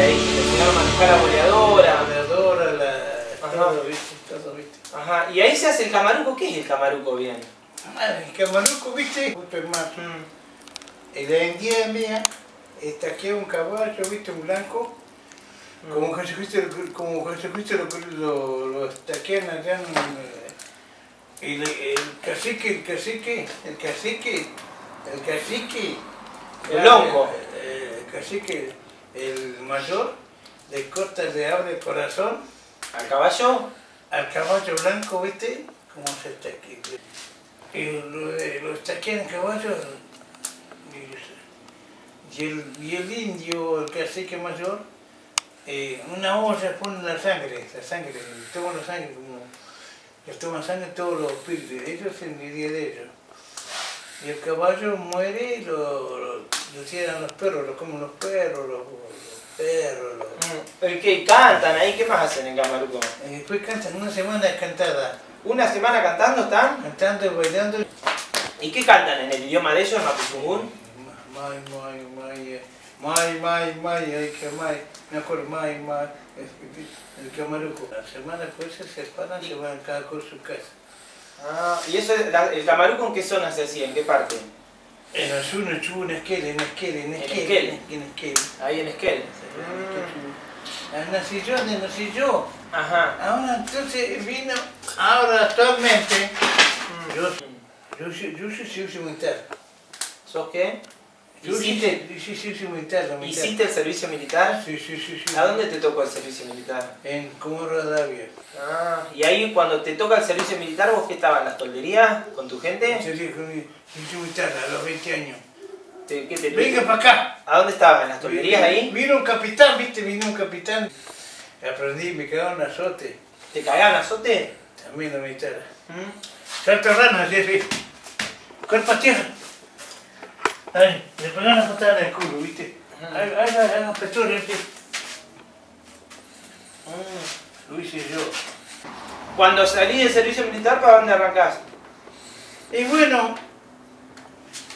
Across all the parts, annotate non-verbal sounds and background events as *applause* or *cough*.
ahí, enseñaron a manejar la boleadora. La adora, la... Ajá. Todo, viste. Ajá, y ahí se hace el camaruco. ¿Qué es el camaruco bien? Ah, El camaruco, viste, justo hermano. Mm, En la mía, un caballo, viste, un blanco, mm. como Jesucristo, como Jesucristo lo, lo, lo estaquean allá en... eh, El, el cacique, el cacique, el cacique, el cacique... El lonco. eh, El cacique, el mayor, le corta, le abre el corazón ¿Al caballo? al caballo blanco, ¿viste? Como se está aquí. Y lo, eh, lo estaquean el caballo y, y el, y el indio, el cacique mayor, eh, una olla pone la sangre, la sangre, toma la sangre como que toman sangre todos los espíritus, ellos en el día de ellos. Y el caballo muere y lo, lo, lo tiran los perros, lo comen los perros, los, los perros, los, Mm, ¿El qué? ¿Cantan ahí? ¿Qué más hacen en camaruco? y después cantan una semana cantada, ¿Una semana cantando están? cantando y bailando. ¿Y qué cantan? ¿En el idioma de ellos, Mapuzungún? Mai, mai, mai, eh, mai, mai, mai, ay, que mai, me acuerdo, mai, mai, es- el camaruco. La semana después se separan, se van cada con su casa. Ah, ¿y eso, es la- el camaruco en qué zona se hacía? ¿En qué parte? En el sur, en Chubu, en Esquel, en Esquel, en En Esquel, en Esquel. Ahí en Esquel. Ah, Nací yo, nací yo. Ajá. Ahora entonces vino, ahora actualmente, Mm. yo, yo, soy- yo soy militar. ¿Sos qué? ¿Hiciste, yo soy servicio militar. ¿Hiciste el servicio militar? Sí, sí, sí, sí. ¿A dónde te tocó el servicio militar? En Davia. Ah, y ahí cuando te toca el servicio militar, ¿vos qué estabas? ¿En las tolderías? ¿Con tu gente? Salí con mi servicio militar a los 20 años. ¿Te- qué te- Venga para acá. ¿A dónde estabas? ¿En las tolderías ahí? Vino un capitán, viste, vino un capitán. Aprendí, me quedaron azote. ¿Te cagaban a azote? También la militar. ¿Mm? Salto rana, así, así. Cuerpo a tierra. Ay, le pegaron una patada en el culo, viste. Ay, ay, ay, ay, petróleo, viste. Mm. Lo hice yo. Cuando salí del servicio militar, ¿para dónde arrancás? Y bueno,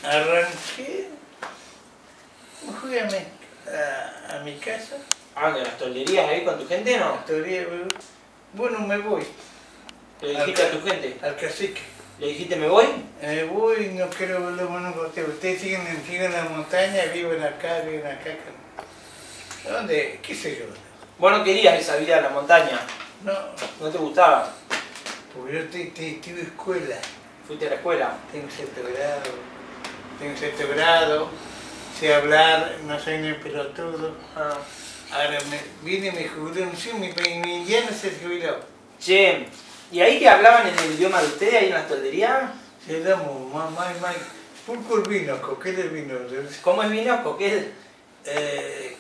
arranqué. Me fui a mi, a, a mi casa. Ah, ¿de las tolderías ahí con tu gente no? Todavía, bueno, me voy ¿Le dijiste a tu gente? al cacique. ¿Le dijiste me voy? Me voy, no quiero más nunca a usted. Ustedes siguen, en- siguen en la montaña, viven acá, viven acá. acá. ¿Dónde? ¿Qué sé yo? Vos no querías esa vida en la montaña, No, no te gustaba. porque yo te, te, tuve escuela. Fuiste a la escuela. Tengo sexto grado. Tengo sexto grado. Sé hablar, no soy ni pelotudo. Ah. Ahora me, vine, me jubilé, sí, mi, mi indiano se jubiló. Che, ¿y ahí que hablaban en el idioma de ustedes, ahí en las tolderías? Se damos, mamá, mamá, pulco el vino, coquel el vino. ¿Cómo es vino? ¿Coquel? Eh,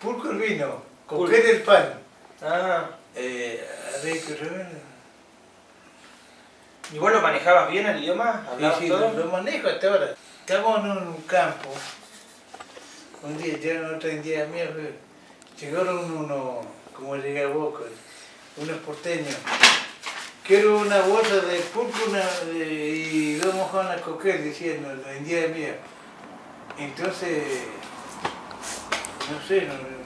pulco el vino, coquel el pan. Ah. Eh. ¿Y vos lo manejabas bien el idioma? Sí, ¿Hablabas sí, todo? lo, lo manejo hasta ahora. Estamos en un campo. Un día, llegaron otro día mío, llegaron unos, como llega vos, con- unos porteños. Quiero una bolsa de una, de- y dos mojones coquel, diciendo, la indía mía. Entonces, no sé, no, no-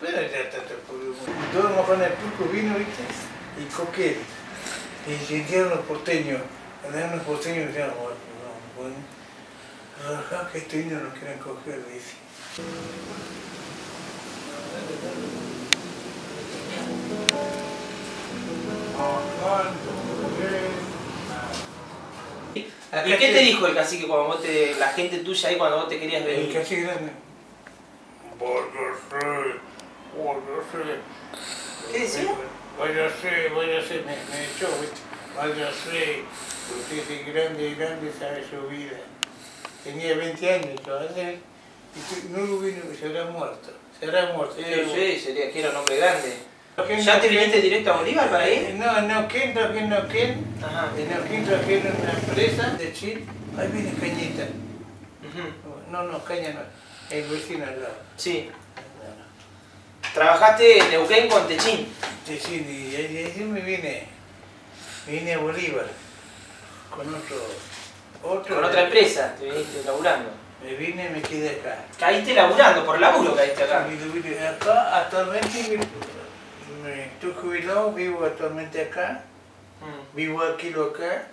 pero ya está, dos mojones de pulpo, vino, ¿viste? Y coquel. Y sintieron los porteños, andaban los porteños y decían, bueno, no, bueno, ajá, que estos niños nos quieren coger, dice. ¿Y qué te dijo el cacique cuando vos te, la gente tuya ahí cuando vos te querías El venir? cacique grande. Váyase, váyase. ¿Qué decía? Váyase, váyase, me, me echó, ¿viste? Váyase, usted es grande, grande, sabe su vida. Tenía 20 años, todavía, y tú- no lo vino, se habrá muerto, se habrá muerto. Sí, sí, sería que era un hombre grande. ¿Ya te ¿Quién- viniste directo a Bolívar para ahí? No, no, ¿quién, no, quién, no, quién? Ajá. En Neuquén trajeron una empresa de Chile, ahí viene Cañita. No, no, Caña no, el vecino al lado. Sí. Trabajaste en Neuquén con Techín. Sí, y ahí me vine, vine a Bolívar con otro, otro. Con otra empresa, te viniste laburando. Me vine y me quedé acá. Caíste laburando, por laburo caíste acá. Vine acá actualmente me- me estoy jubilado, vivo actualmente acá, Mm. vivo alquilo acá.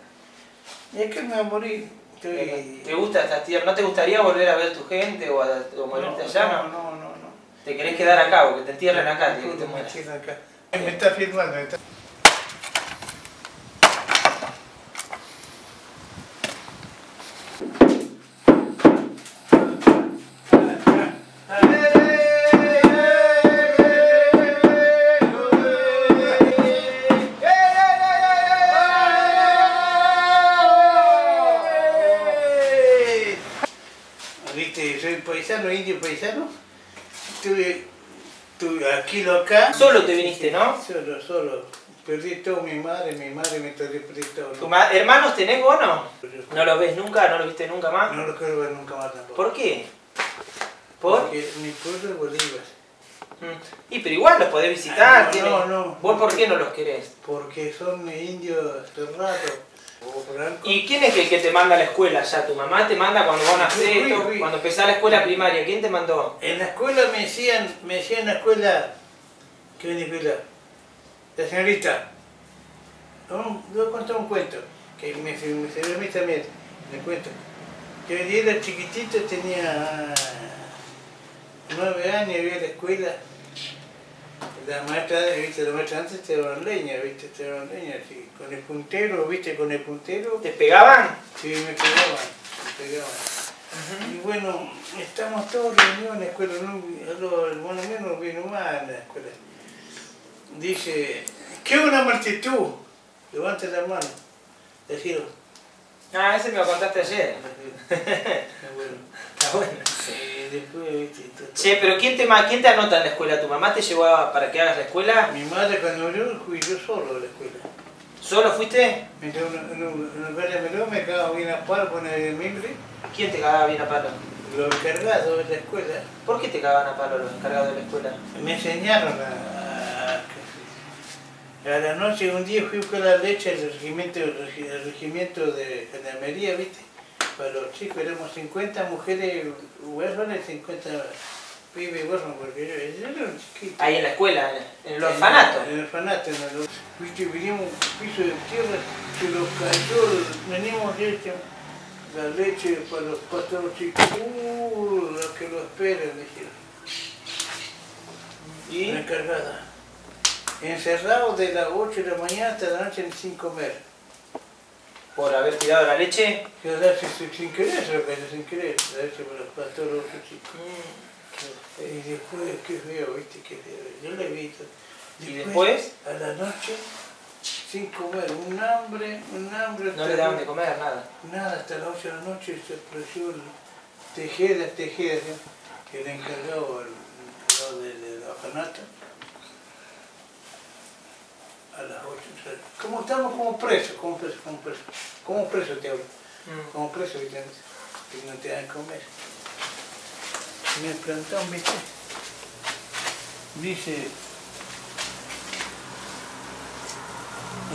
Y es que me voy a morir. Estoy... ¿Te gusta esta tierra? ¿No te gustaría volver a ver tu gente o, a, o moverte allá? no, No, no, no, no. ¿Te querés quedar acá o que te entierren acá? que te Me acá. Me está filmando. me está- Solo. Perdí todo mi madre, mi madre me perdí todo. ¿Tu ma- ¿Hermanos tenés vos no? ¿No los ves nunca? ¿No los viste nunca más? No lo quiero ver nunca más tampoco. ¿Por qué? ¿Por? Porque mi pueblo es Bolívar. Mm. Y pero igual los podés visitar. Ah, no, no, no. ¿Vos por qué no los querés? Porque son indios blancos. ¿Y quién es el que te manda a la escuela ya? ¿Tu mamá te manda cuando vos nacés? Esto? fui. Cuando empezás la escuela primaria, ¿quién te mandó? En la escuela me decían, me decían en la escuela, ¿qué escuela? La señorita, no, voy a contar un cuento, que me, me sirvió a mí también, me cuento. Yo era chiquitito, tenía nueve años, iba a la escuela. La maestra, viste, la maestra antes te daban leña, viste, te daban leña, así, con el puntero, viste, con el puntero. ¿Te pegaban? Sí, me pegaban, me pegaban. Y bueno, estamos todos reunidos en la escuela, no, lo- bueno, menos vino más en la escuela. Dice, ¿qué una multitud? Levante la mano. Decirlo. Ah, ese me lo contaste ayer. *laughs* bueno. Está bueno. Y después, viste, todo. Che, pero ¿quién te, ¿quién te anota en la escuela? ¿Tu mamá te llevó a- para que hagas la escuela? Mi madre cuando murió fui yo solo a la escuela. ¿Solo fuiste? Mientras uno, uno, uno me me cagaba bien a palo con el mimbre, ¿Quién te cagaba bien a palo? los encargados de la escuela. ¿Por qué te cagaban a palo los encargados de la escuela? Me enseñaron a- a la noche, un día fui a buscar la leche al regimiento, al regimiento de gendarmería, ¿viste? Para los chicos éramos 50 mujeres huérfanas y 50 pibes huérfanos, porque yo, yo era un chiquito. Ahí en la escuela, en el orfanato. En el orfanato, en el, viste, vinimos un piso de tierra, se nos cayó, venimos de hecho, la leche para los cuatro chicos, uh, los que lo esperan, dijeron ¿Y? una encargada. Encerrado de las 8 de la mañana hasta la noche sin comer. ¿Por haber tirado la leche? Que darse sin, sin querer, se lo sin querer, darse para, para todos los otros chicos. Y después, qué feo, viste, qué feo. Yo lo he visto. ¿Y después? A la noche, sin comer, un hambre, un hambre. No le daban la- de comer nada. Nada, hasta las 8 de la noche se apareció el Tejeda, Tejeda, que era encargado el, lado de- del orfanato. A las 8. o sea, como estamos como presos, como presos, como presos. Como presos te hablo. Mm. Como presos, ¿viste? Que no te dan comer. Me preguntaron, ¿viste? Dice.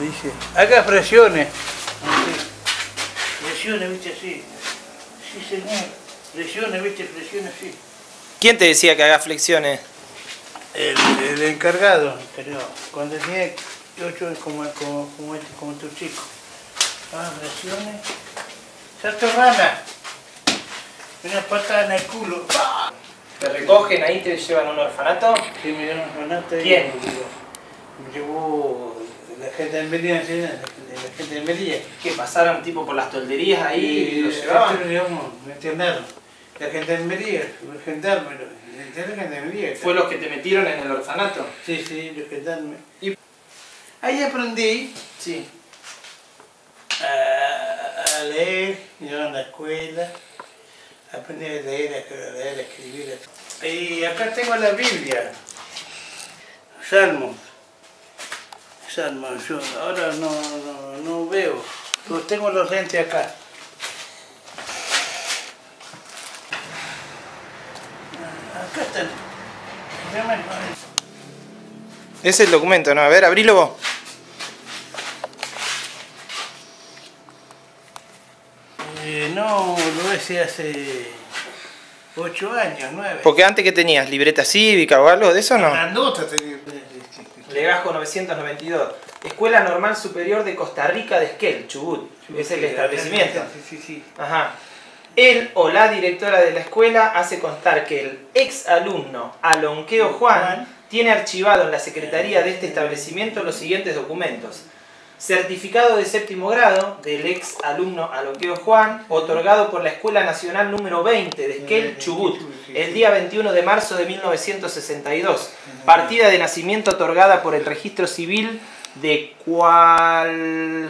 Dice, haga presiones. Así. Presiones, viste, así. Sí, señor. Presiones, viste, presiones, sí. ¿Quién te decía que hagas flexiones? El, el encargado, pero cuando tenía ocho como, como, como, este, como tu chico. Ah, presiones. Salto rana. Una patada en el culo. ¡Pah! ¿Te recogen ahí te llevan a un orfanato? Sí, me dieron orfanato y ¿Quién? Me llevó la gente de Medellín, la gente de Medellín. ¿Que pasaron tipo por las tolderías ahí y los eh, llevaban? digamos, me internaron. La gendarmería, el gendarme, la gendarmería. Fue los que te metieron en el orfanato. Sí, sí, los gendarmes. Y- Ahí aprendí Sí. a, a leer, yo en la escuela, aprendí a leer, a leer, a escribir. Y acá tengo la Biblia, Salmos. Salmos, yo ahora no, no, no veo, pero tengo los lentes acá. Acá están. Es el documento, ¿no? A ver, abrilo vos. Eh, no, lo hice hace Ocho años, nueve. Porque antes que tenías, libreta cívica o algo de eso, ¿no? Grandota tenía. Legajo 992. Escuela Normal Superior de Costa Rica de Esquel, Chubut. Es el establecimiento. Sí, sí, sí. Ajá. Él o la directora de la escuela hace constar que el ex alumno Alonqueo Juan Juan. tiene archivado en la secretaría de este establecimiento los siguientes documentos. Certificado de séptimo grado del ex alumno Alonqueo Juan, otorgado por la Escuela Nacional número 20 de Esquel, Chubut, el día 21 de marzo de 1962. Partida de nacimiento otorgada por el registro civil de Cualjaina,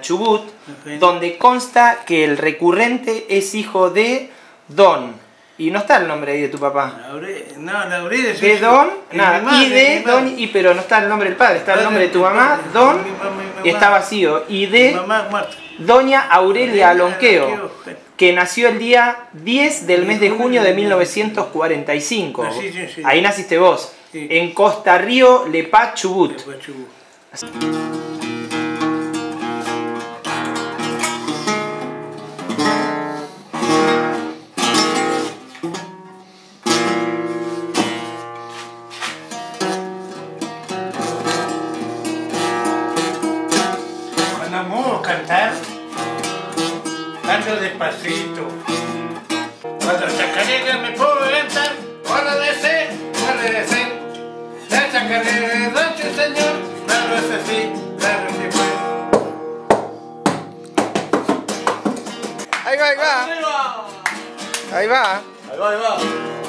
Chubut, donde consta que el recurrente es hijo de Don. Y no está el nombre ahí de tu papá. Laure- No, Laurel es De. Don, nada, madre, y de. Don, y pero no está el nombre del padre, está el nombre de tu mamá, Don, mi mamá, mi mamá. y está vacío. Y de mamá. Doña Aurelia Alonqueo, que nació el día 10 del mes de junio de 1945. Nací yo, sí. Ahí naciste vos. Sí. En Costa Río, Lepá, Chubut. Chubut. Canto despacito. Cuando chacarera me puedo levantar, hora de ser, hora de ser. La chacarera de noche, señor, claro es así, claro que fue. Ahí va, ahí va. Ahí va. Ahí va, ahí va.